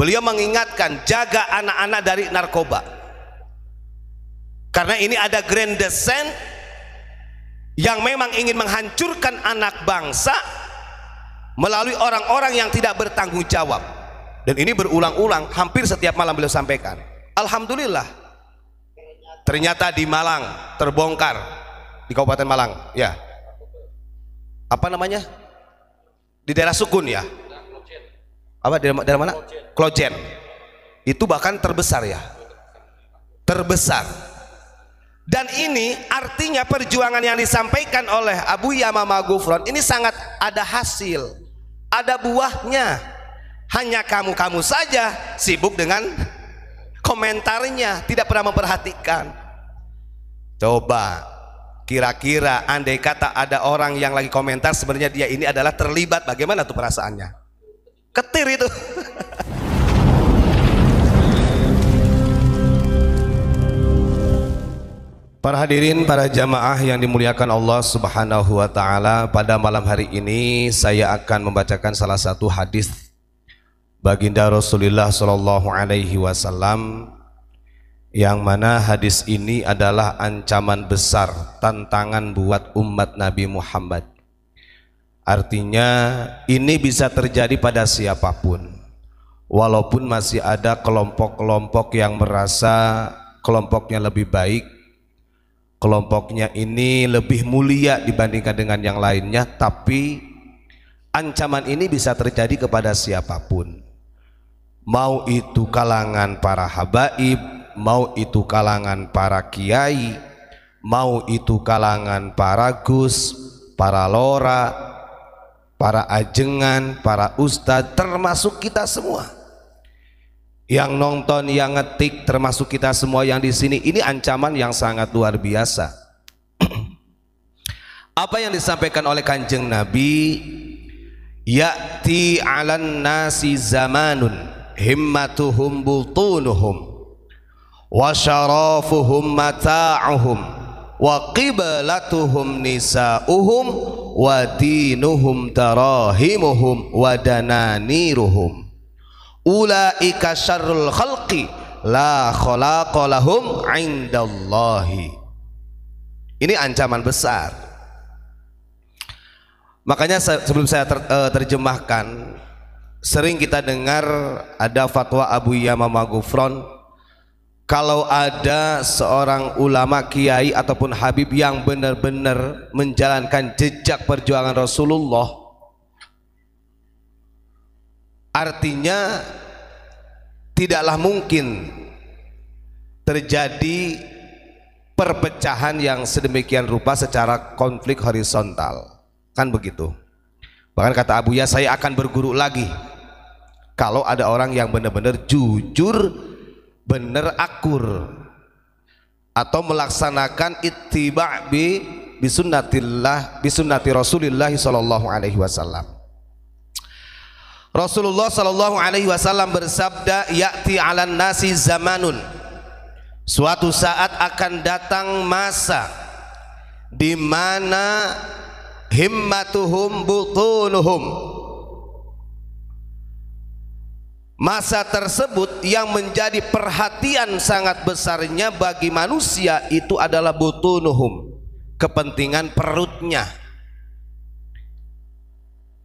beliau mengingatkan jaga anak-anak dari narkoba. Karena ini ada grand descent yang memang ingin menghancurkan anak bangsa melalui orang-orang yang tidak bertanggung jawab. Dan ini berulang-ulang hampir setiap malam beliau sampaikan. Alhamdulillah. Ternyata di Malang terbongkar. Di Kabupaten Malang ya. Apa namanya? Di daerah Sukun ya apa daerah, daerah mana? Klojen itu bahkan terbesar ya. Terbesar. Dan ini artinya perjuangan yang disampaikan oleh Abu Yamama Gufron. Ini sangat ada hasil ada buahnya. Hanya kamu-kamu saja sibuk dengan komentarnya tidak pernah memperhatikan. Coba kira-kira andai kata ada orang yang lagi komentar sebenarnya dia ini adalah terlibat. Bagaimana tuh perasaannya ketir itu Para hadirin, para jamaah yang dimuliakan Allah Subhanahu wa taala, pada malam hari ini saya akan membacakan salah satu hadis baginda Rasulullah sallallahu alaihi wasallam yang mana hadis ini adalah ancaman besar, tantangan buat umat Nabi Muhammad. Artinya ini bisa terjadi pada siapa pun. Walaupun masih ada kelompok-kelompok yang merasa kelompoknya lebih baik kelompoknya ini lebih mulia dibandingkan dengan yang lainnya tapi ancaman ini bisa terjadi kepada siapa pun mau itu kalangan para habaib mau itu kalangan para kiai mau itu kalangan para gus para lora para ajengan para ustadz termasuk kita semua. Yang nonton, yang ngetik, termasuk kita semua yang di sini, ini ancaman yang sangat luar biasa. Apa yang disampaikan oleh kanjeng Nabi, ya'ti 'alan nasi zamanun himmatuhum butunuhum wa syarafuhum mata'uhum wa qiblatuhum nisa'uhum wa dinuhum tarahimuhum wa dananiruhum. Ulaika syarrul khalqi la khalaqa lahum indallahi. Ini ancaman besar. Makanya sebelum saya ter, uh, terjemahkan sering kita dengar ada fatwa Abu Yamama Gufron kalau ada seorang ulama kiai ataupun habib yang benar-benar menjalankan jejak perjuangan Rasulullah artinya tidaklah mungkin terjadi perpecahan yang sedemikian rupa secara konflik horizontal. Kan begitu? Bahkan kata Abu Ya saya akan berguru lagi kalau ada orang yang benar-benar jujur benar akur atau melaksanakan ittiba bi bisunnatillah bisunnati Rasulillah sallallahu alaihi wasallam Rasulullah Shallallahu Alaihi Wasallam bersabda, "Yati alan nasi zamanun." Suatu saat akan datang masa di mana himmatuhum butunuhum Masa tersebut yang menjadi perhatian sangat besarnya bagi manusia itu adalah butunuhum, kepentingan perutnya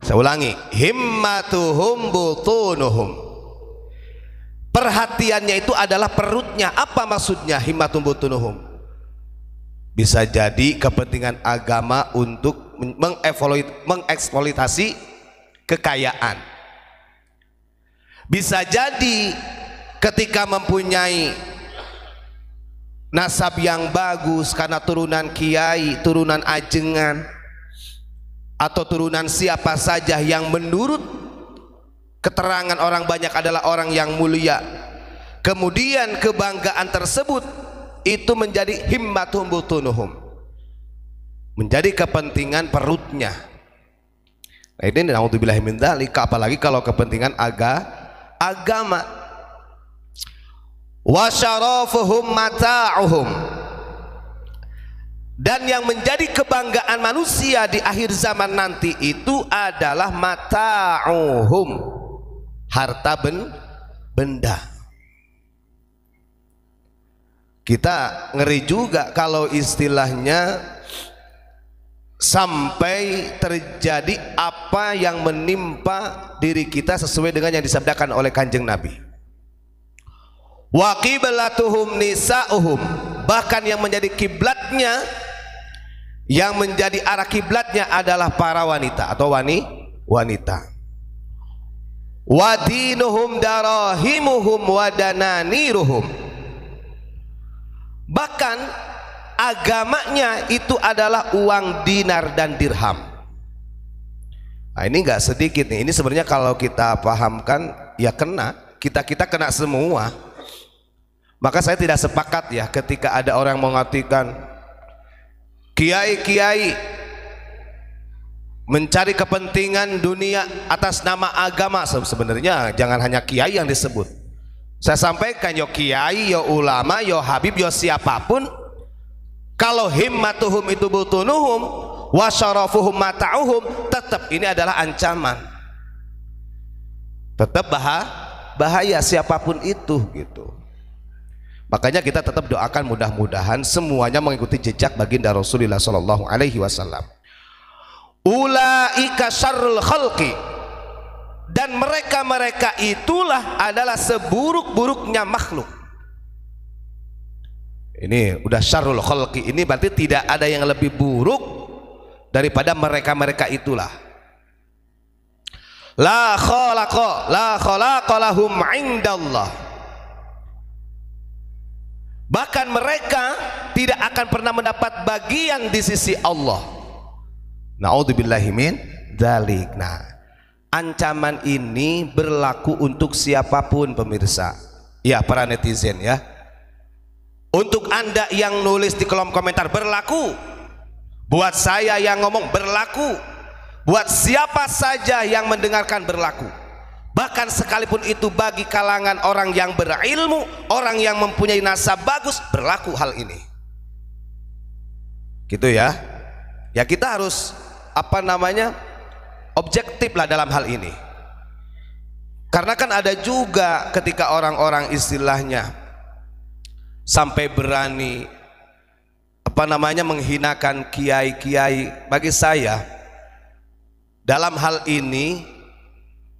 saya ulangi, himmatuhum butunuhum. Perhatiannya itu adalah perutnya. Apa maksudnya himmatum butunuhum? Bisa jadi kepentingan agama untuk mengeksploitasi kekayaan. Bisa jadi ketika mempunyai nasab yang bagus karena turunan kiai, turunan ajengan, atau turunan siapa saja yang menurut keterangan orang banyak adalah orang yang mulia. Kemudian kebanggaan tersebut itu menjadi himmatum butunuhum menjadi kepentingan perutnya. Nah ini apalagi kalau kepentingan aga, agama. Wa syarafuhum mata'uhum. Dan yang menjadi kebanggaan manusia di akhir zaman nanti itu adalah mata'uhum. Harta ben benda. Kita ngeri juga kalau istilahnya sampai terjadi apa yang menimpa diri kita sesuai dengan yang disabdakan oleh kanjeng Nabi. Wa qiblatuhum nisa'uhum bahkan yang menjadi kiblatnya yang menjadi arah kiblatnya adalah para wanita atau wani wanita. Wadinuhum darahimuhum wadananiruhum bahkan agamanya itu adalah uang dinar dan dirham. Nah ini enggak sedikit nih. Ini sebenarnya kalau kita pahamkan ya kena. Kita kita kena semua. Maka saya tidak sepakat ya ketika ada orang mengatakan kiai-kiai mencari kepentingan dunia atas nama agama. Sebenarnya jangan hanya kiai yang disebut. Saya sampaikan yo kiai, yo ulama, yo habib, yo siapa pun kalau himmatuhum itu butunuhum wa syarafuhum mata'uhum tetap ini adalah ancaman. Tetap bahaya siapa pun itu gitu. Makanya kita tetap doakan mudah-mudahan semuanya mengikuti jejak baginda Rasulullah sallallahu alaihi wasallam. Ulaika syarrul khalqi dan mereka-mereka itulah adalah seburuk-buruknya makhluk ini udah syarul khalqi. Ini berarti tidak ada yang lebih buruk daripada mereka-mereka itulah. La khalaqa la khalaqa lahum indallah. Bahkan mereka tidak akan pernah mendapat bagian di sisi Allah. Naudzubillahi min dzalik. Nah ancaman ini berlaku untuk siapa pun pemirsa. Ya para netizen ya untuk anda yang nulis di kolom komentar berlaku. Buat saya yang ngomong berlaku. Buat siapa saja yang mendengarkan berlaku. Bahkan sekalipun itu bagi kalangan orang yang berilmu orang yang mempunyai nasab bagus berlaku hal ini. Gitu ya. Ya kita harus apa namanya objektif lah dalam hal ini. Karena kan ada juga ketika orang-orang istilahnya sampai berani apa namanya menghinakan kiai-kiai. Bagi saya dalam hal ini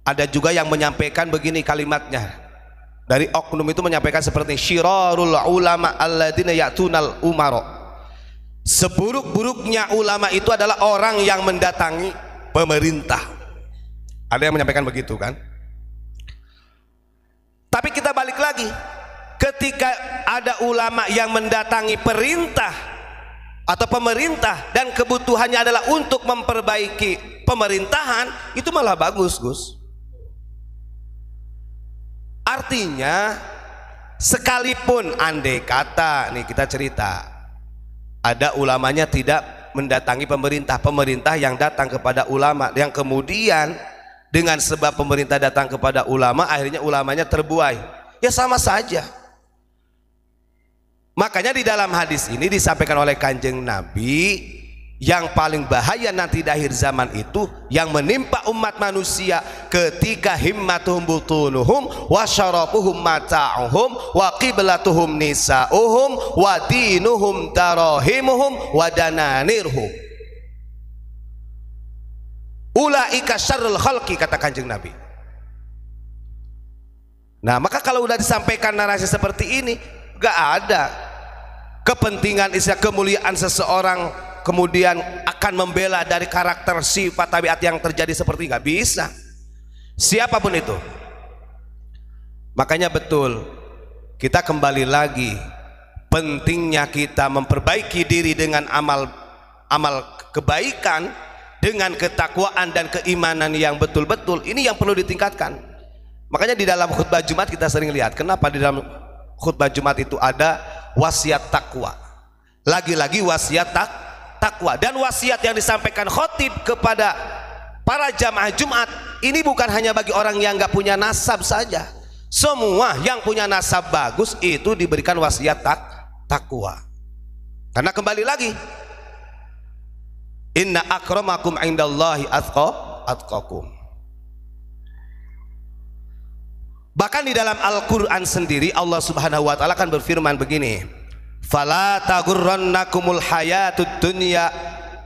ada juga yang menyampaikan begini kalimatnya. Dari oknum itu menyampaikan seperti syirarul ulama alladzina ya'tunal umaro seburuk-buruknya ulama itu adalah orang yang mendatangi pemerintah. Ada yang menyampaikan begitu kan? Tapi kita balik lagi ketika ada ulama yang mendatangi perintah atau pemerintah dan kebutuhannya adalah untuk memperbaiki pemerintahan itu malah bagus Gus. Artinya sekalipun andai kata nih kita cerita ada ulamanya tidak mendatangi pemerintah pemerintah yang datang kepada ulama yang kemudian dengan sebab pemerintah datang kepada ulama akhirnya ulamanya terbuai. Ya sama saja makanya di dalam hadis ini disampaikan oleh kanjeng Nabi yang paling bahaya nanti di akhir zaman itu yang menimpa umat manusia ketika himmatuhum butunuhum wa syarafuhum mata'uhum wa qiblatuhum nisa'uhum wa dinuhum tarahimuhum wa dananirhum. Ulaika syarrul khalqi kata kanjeng Nabi. Nah maka kalau udah disampaikan narasi seperti ini gak ada kepentingan istilah kemuliaan seseorang kemudian akan membela dari karakter sifat tabiat yang terjadi seperti nggak bisa. Siapa pun itu. Makanya betul kita kembali lagi pentingnya kita memperbaiki diri dengan amal amal kebaikan dengan ketakwaan dan keimanan yang betul-betul. Ini yang perlu ditingkatkan. Makanya di dalam khutbah Jumat kita sering lihat kenapa di dalam khutbah Jumat itu ada wasiat takwa. Lagi-lagi wasiat tak takwa. Dan wasiat yang disampaikan khotib kepada para jamaah Jumat ini bukan hanya bagi orang yang nggak punya nasab saja. Semua yang punya nasab bagus itu diberikan wasiat tak takwa. Karena kembali lagi inna akramakum indallahi atqa atqakum Bahkan di dalam Al-Qur'an sendiri Allah Subhanahu wa taala kan berfirman begini. Fala tagurrannakumul hayatud dunya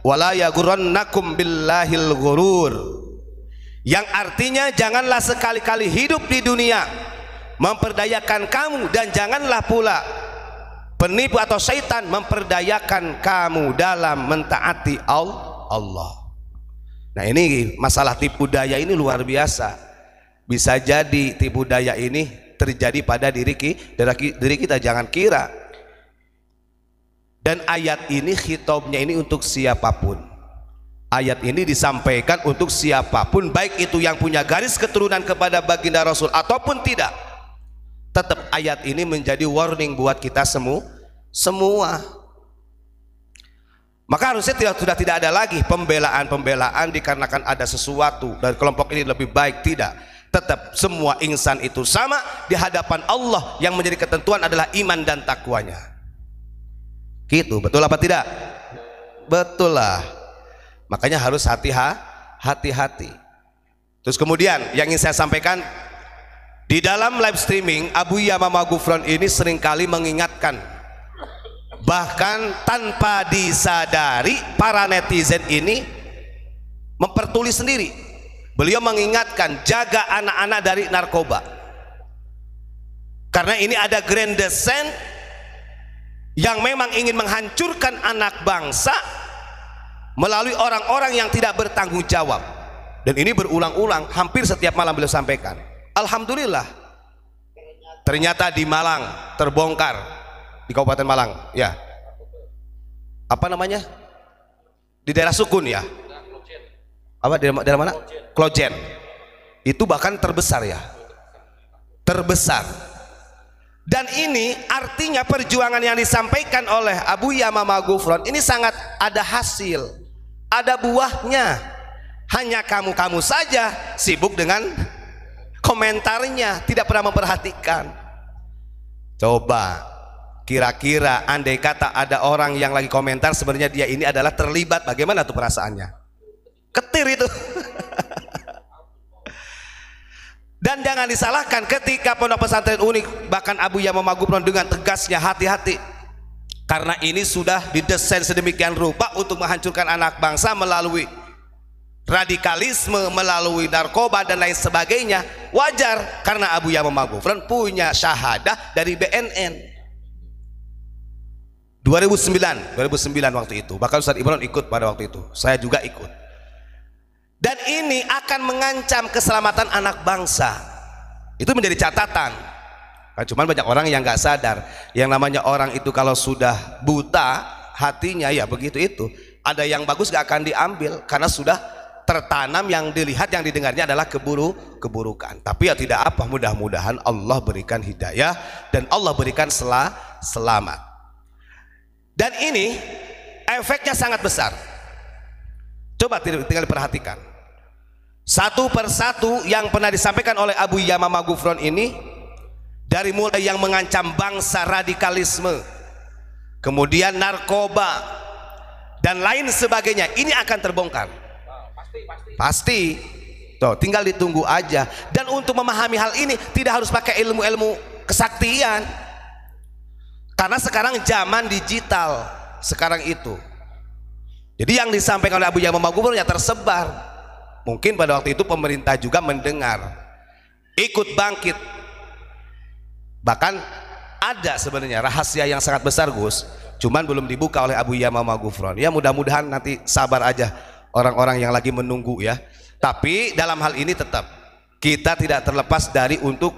wala yagurrannakum billahil ghurur. Yang artinya janganlah sekali-kali hidup di dunia memperdayakan kamu dan janganlah pula penipu atau syaitan memperdayakan kamu dalam mentaati Allah. Nah ini masalah tipu daya ini luar biasa. Bisa jadi tipu daya ini terjadi pada diri, diri kita. Jangan kira. Dan ayat ini hitobnya ini untuk siapa pun. Ayat ini disampaikan untuk siapa pun, baik itu yang punya garis keturunan kepada baginda Rasul ataupun tidak tetap ayat ini menjadi warning buat kita semua semua maka harusnya tidak, sudah tidak ada lagi pembelaan-pembelaan dikarenakan ada sesuatu dan kelompok ini lebih baik tidak tetap semua insan itu sama di hadapan Allah. Yang menjadi ketentuan adalah iman dan takwanya. Gitu betul apa tidak? Betul lah. Makanya harus hati-hati. Terus kemudian yang ingin saya sampaikan di dalam live streaming Abu Yamama Gufron ini sering kali mengingatkan bahkan tanpa disadari para netizen ini mempertulis sendiri beliau mengingatkan jaga anak-anak dari narkoba. Karena ini ada grand descent yang memang ingin menghancurkan anak bangsa melalui orang-orang yang tidak bertanggung jawab. Dan ini berulang-ulang hampir setiap malam beliau sampaikan. Alhamdulillah ternyata di Malang terbongkar. Di Kabupaten Malang ya. Apa namanya? Di daerah Sukun ya apa di daerah mana? Klojen itu bahkan terbesar ya. Terbesar. Dan ini artinya perjuangan yang disampaikan oleh Abu Yamama Gufron. Ini sangat ada hasil ada buahnya. Hanya kamu-kamu saja sibuk dengan komentarnya tidak pernah memperhatikan. Coba kira-kira andai kata ada orang yang lagi komentar sebenarnya dia ini adalah terlibat. Bagaimana tuh perasaannya ketir itu. Dan jangan disalahkan ketika pondok pesantren unik bahkan Abu Yamama Gubron dengan tegasnya hati-hati. Karena ini sudah didesain sedemikian rupa untuk menghancurkan anak bangsa melalui radikalisme melalui narkoba dan lain sebagainya. Wajar karena Abu Yamamah Gufran punya syahadah dari BNN 2009 2009 waktu itu. Bahkan Ustaz Ibrahim ikut pada waktu itu. Saya juga ikut dan ini akan mengancam keselamatan anak bangsa. Itu menjadi catatan. Kan cuman banyak orang yang nggak sadar. Yang namanya orang itu kalau sudah buta hatinya ya begitu itu. Ada yang bagus gak akan diambil karena sudah tertanam yang dilihat yang didengarnya adalah keburu keburukan. Tapi ya tidak apa mudah-mudahan Allah berikan hidayah dan Allah berikan sel selamat. Dan ini efeknya sangat besar. Coba tinggal diperhatikan satu persatu yang pernah disampaikan oleh Abu Yamama Gufron ini dari mulai yang mengancam bangsa radikalisme kemudian narkoba dan lain sebagainya ini akan terbongkar Pasti. Tuh, tinggal ditunggu aja. Dan untuk memahami hal ini tidak harus pakai ilmu-ilmu kesaktian. Karena sekarang zaman digital sekarang itu. Jadi yang disampaikan oleh Abu Yamam Gubernurnya tersebar. Mungkin pada waktu itu pemerintah juga mendengar. Ikut bangkit. Bahkan ada sebenarnya rahasia yang sangat besar Gus. Cuman belum dibuka oleh Abu Yamam Gufron. Ya mudah-mudahan nanti sabar aja orang-orang yang lagi menunggu ya tapi dalam hal ini tetap kita tidak terlepas dari untuk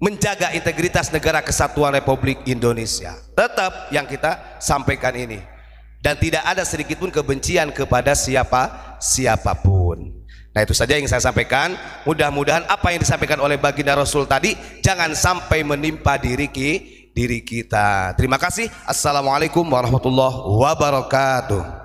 menjaga integritas negara kesatuan Republik Indonesia tetap yang kita sampaikan ini dan tidak ada sedikit pun kebencian kepada siapa siapa pun. Nah itu saja yang saya sampaikan. Mudah-mudahan apa yang disampaikan oleh baginda Rasul tadi jangan sampai menimpa diri diri kita. Terima kasih. Assalamualaikum warahmatullahi wabarakatuh